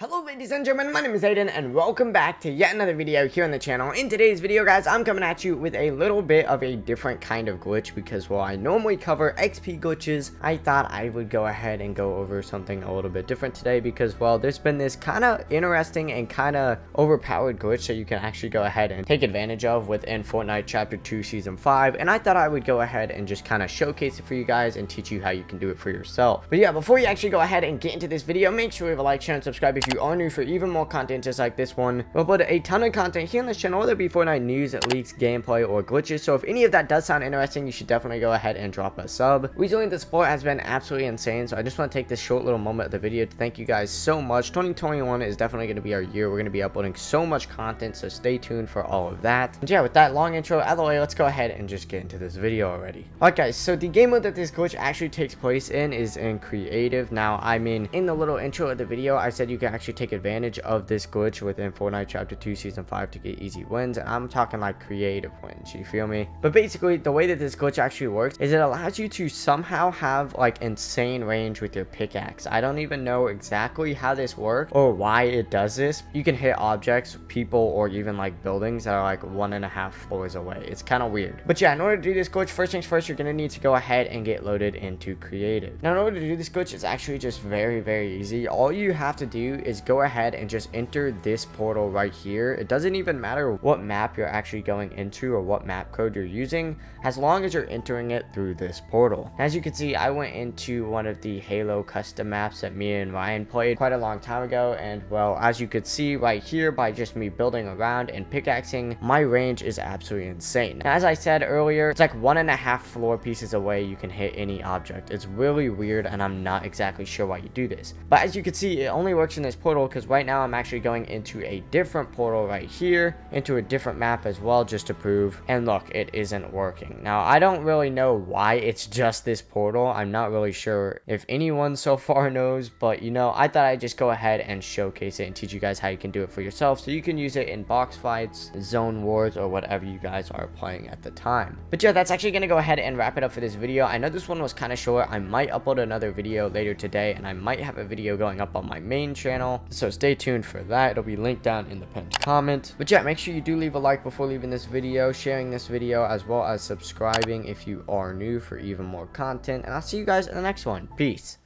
Hello ladies and gentlemen, my name is Ayden and welcome back to yet another video here on the channel. In today's video guys, I'm coming at you with a little bit of a different kind of glitch because while I normally cover XP glitches, I thought I would go ahead and go over something a little bit different today because well, there's been this kind of interesting and kind of overpowered glitch that you can actually go ahead and take advantage of within Fortnite Chapter 2 Season 5 and I thought I would go ahead and just kind of showcase it for you guys and teach you how you can do it for yourself. But yeah, before you actually go ahead and get into this video, make sure you have a like, share, and subscribe if you are new for even more content just like this one. We'll put a ton of content here on this channel, whether it be Fortnite news, leaks, gameplay, or glitches. So if any of that does sound interesting, you should definitely go ahead and drop a sub. Recently, the support has been absolutely insane, so I just want to take this short little moment of the video to thank you guys so much. 2021 is definitely going to be our year. We're going to be uploading so much content, so stay tuned for all of that. And yeah, with that long intro out of the way, let's go ahead and just get into this video already. Alright guys, so the game mode that this glitch actually takes place in is in creative. Now, I mean, in the little intro of the video, I said you can actually take advantage of this glitch within Fortnite Chapter 2 Season 5 to get easy wins. And I'm talking like creative wins, you feel me? But basically, the way that this glitch actually works is it allows you to somehow have like insane range with your pickaxe. I don't even know exactly how this works or why it does this. You can hit objects, people, or even like buildings that are like one and a half floors away. It's kind of weird. But yeah, in order to do this glitch, first things first, you're going to need to go ahead and get loaded into creative. Now, in order to do this glitch, it's actually just very, very easy. All you have to do is go ahead and just enter this portal right here. It doesn't even matter what map you're actually going into or what map code you're using, as long as you're entering it through this portal. As you can see, I went into one of the Halo custom maps that me and Ryan played quite a long time ago, and well, as you could see right here, by just me building around and pickaxing, my range is absolutely insane. As I said earlier, it's like one and a half floor pieces away you can hit any object. It's really weird, and I'm not exactly sure why you do this. But as you can see, it only works in this portal because right now I'm actually going into a different portal right here, into a different map as well, just to prove. And look, it isn't working. Now, I don't really know why it's just this portal. I'm not really sure if anyone so far knows, but you know, I thought I'd just go ahead and showcase it and teach you guys how you can do it for yourself. So you can use it in box fights, zone wars, or whatever you guys are playing at the time. But yeah, that's actually going to go ahead and wrap it up for this video. I know this one was kind of short. I might upload another video later today, and I might have a video going up on my main channel. So stay tuned for for that. It'll be linked down in the pinned comment. But yeah, make sure you do leave a like before leaving this video, sharing this video, as well as subscribing if you are new for even more content. And I'll see you guys in the next one. Peace.